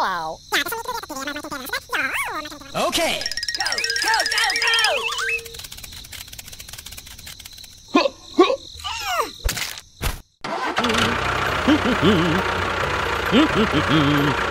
hello. Okay. Go, go, go, go! Help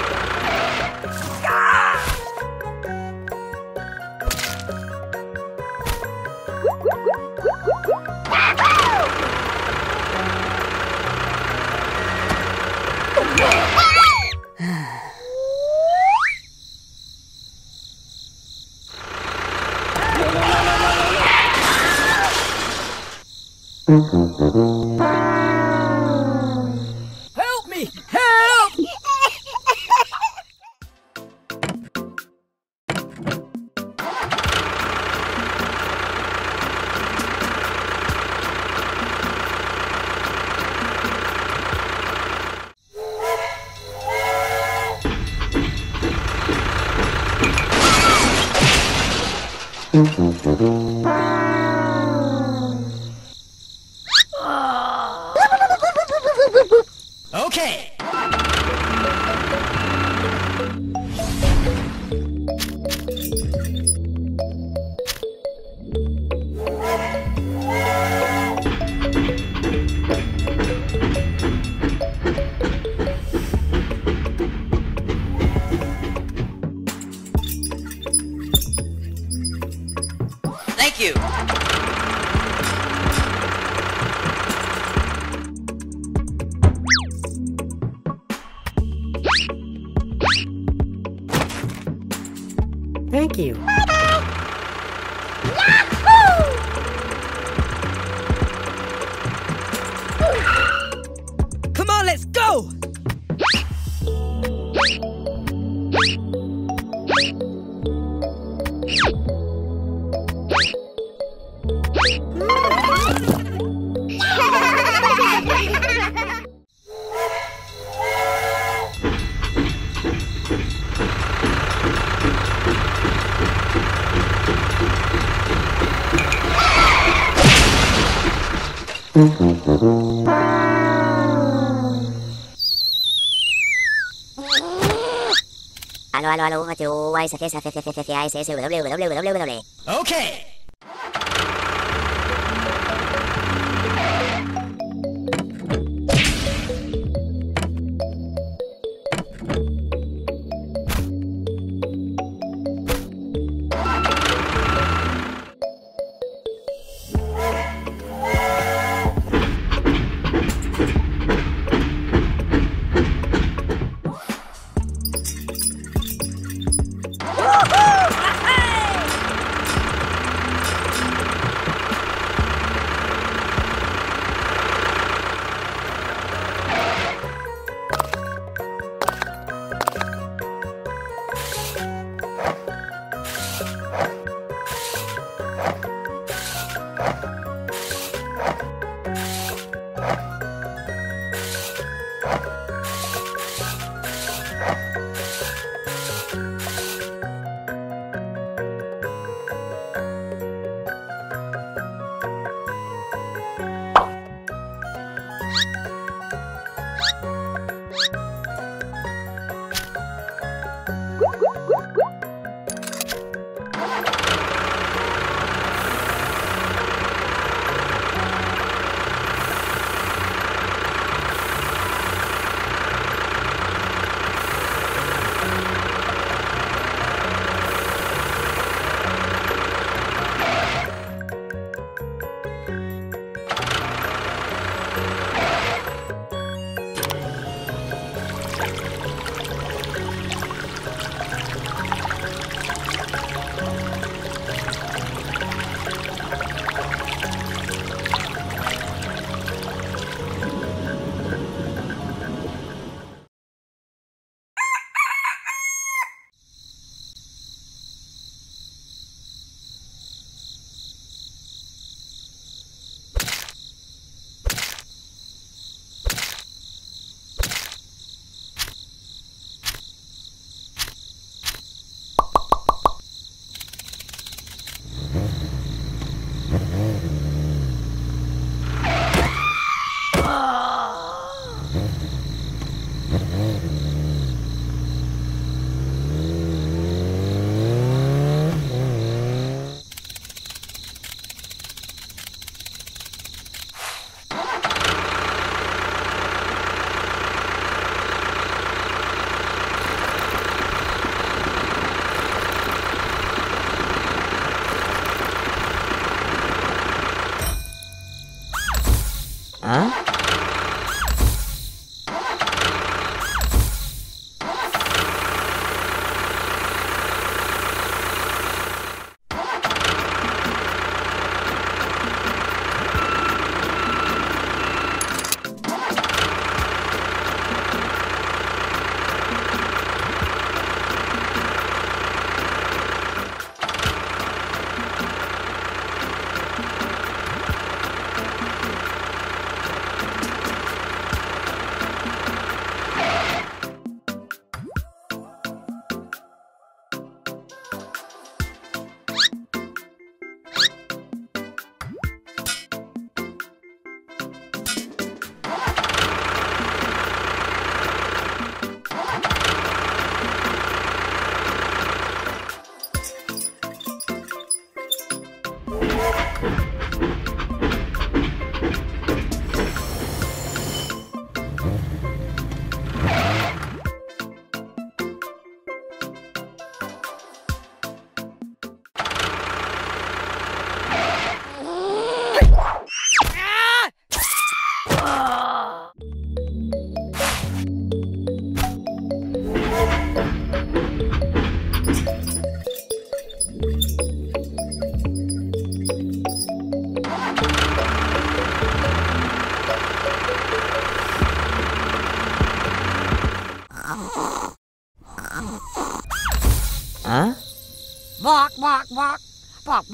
Mm-hmm. Let's go! Okay.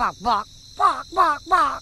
Bark, bark, bark. Bark, bark,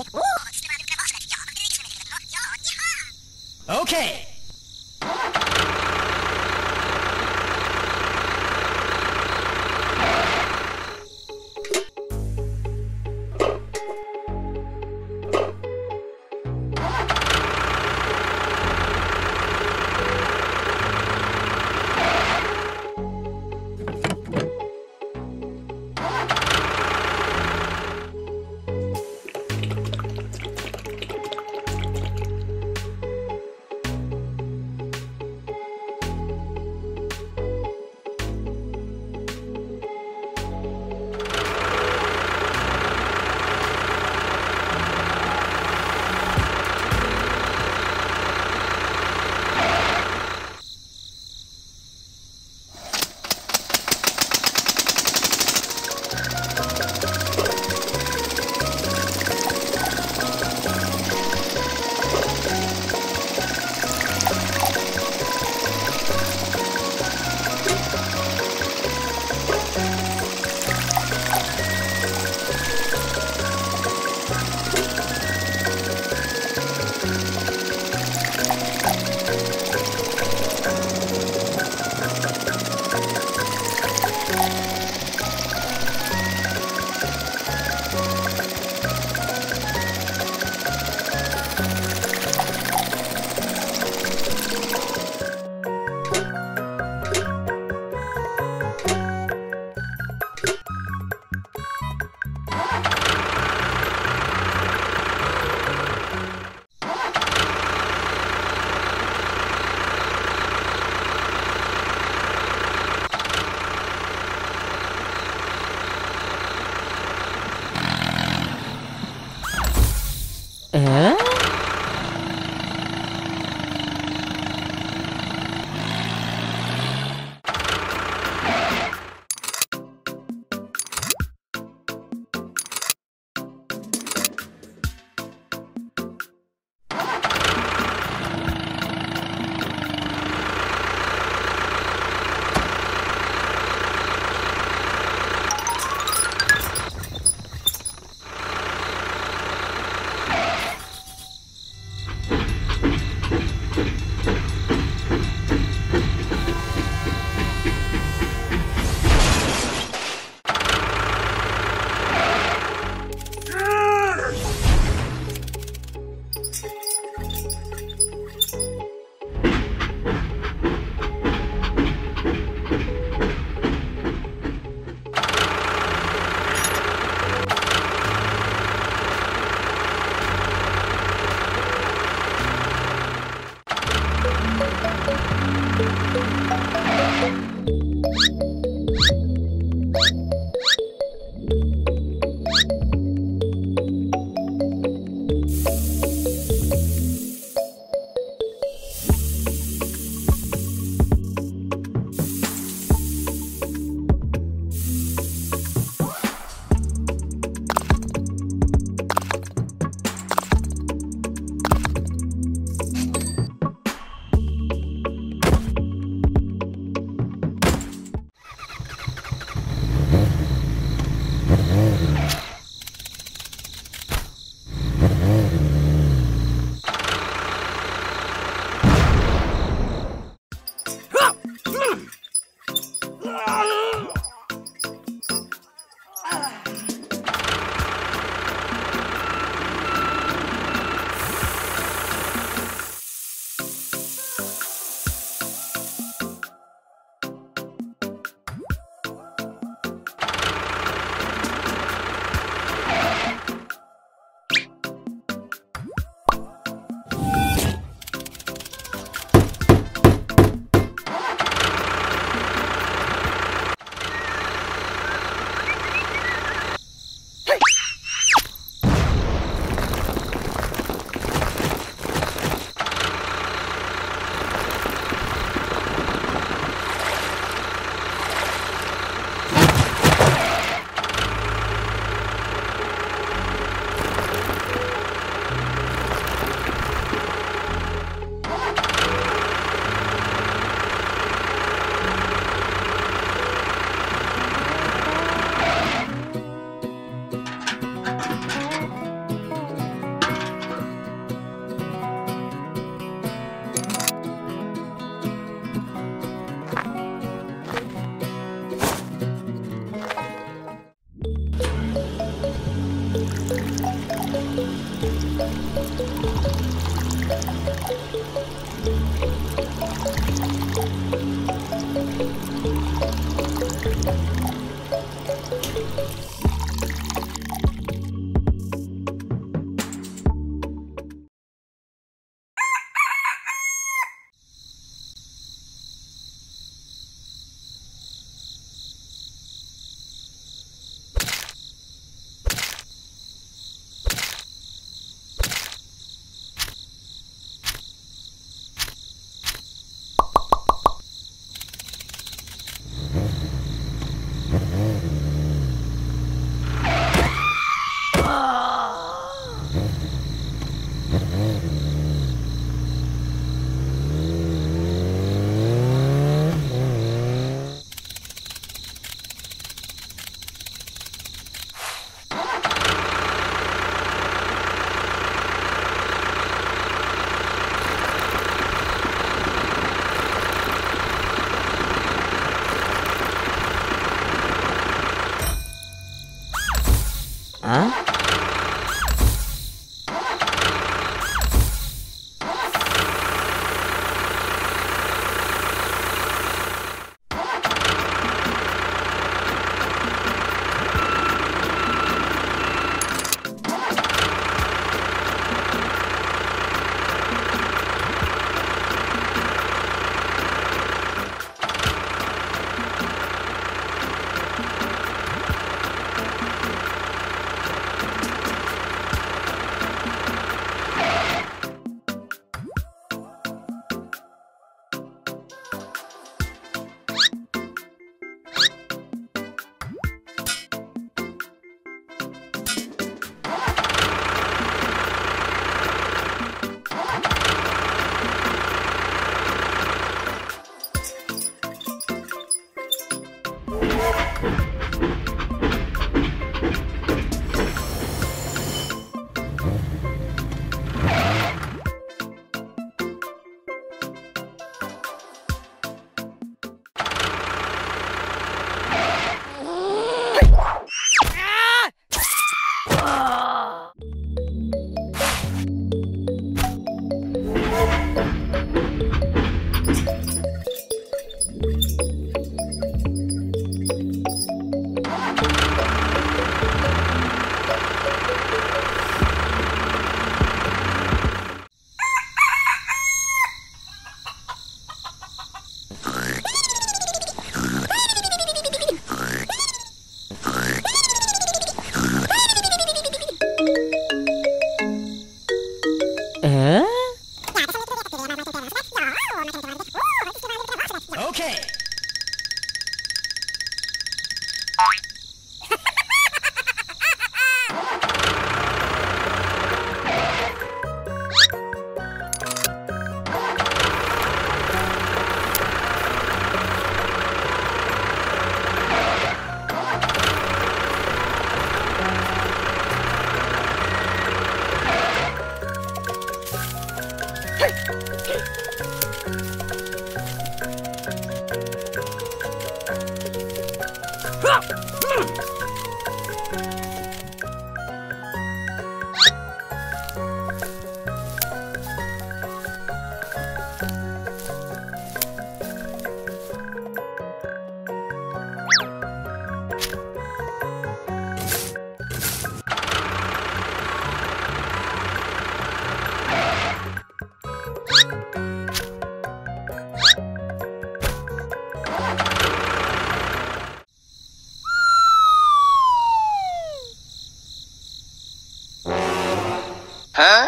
hả?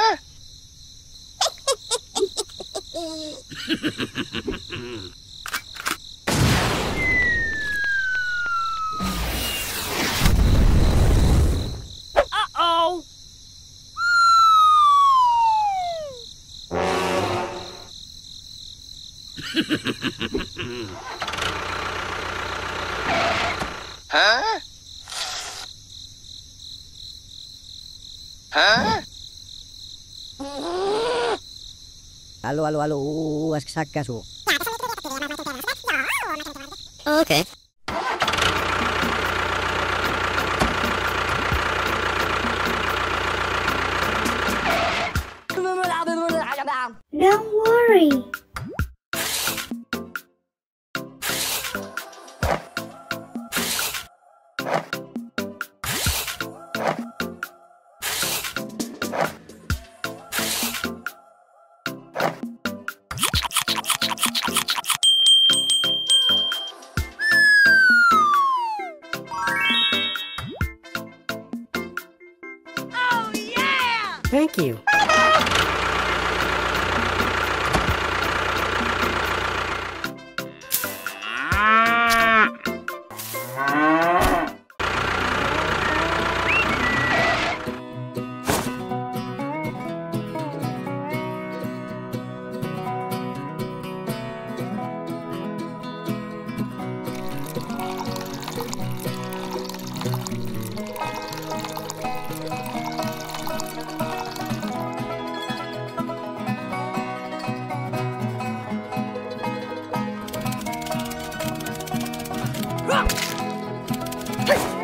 Alo alo alo u uh, aski sakkasu Okay Hey!